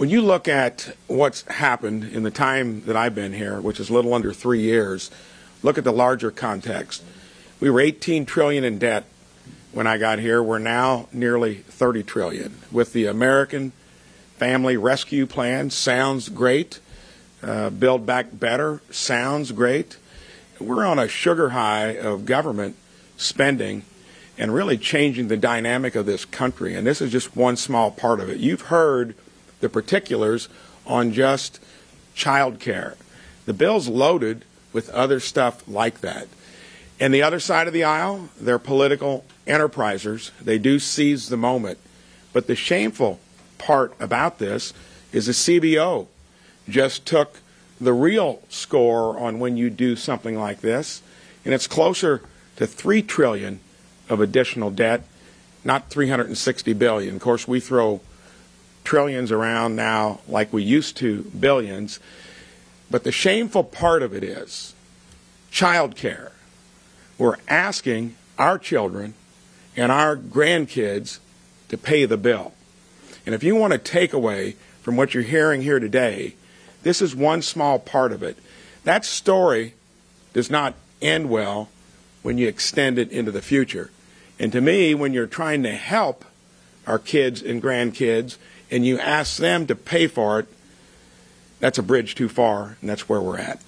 When you look at what's happened in the time that I've been here, which is a little under three years, look at the larger context. We were 18 trillion in debt when I got here. We're now nearly 30 trillion. With the American Family Rescue Plan, sounds great. Uh, Build Back Better sounds great. We're on a sugar high of government spending and really changing the dynamic of this country. And this is just one small part of it. You've heard the particulars on just child care. The bill's loaded with other stuff like that. And the other side of the aisle, they're political enterprisers. They do seize the moment. But the shameful part about this is the CBO just took the real score on when you do something like this, and it's closer to three trillion of additional debt, not 360 billion. Of course, we throw trillions around now like we used to billions. But the shameful part of it is child care. We're asking our children and our grandkids to pay the bill. And if you want to take away from what you're hearing here today, this is one small part of it. That story does not end well when you extend it into the future. And to me, when you're trying to help our kids and grandkids and you ask them to pay for it, that's a bridge too far, and that's where we're at.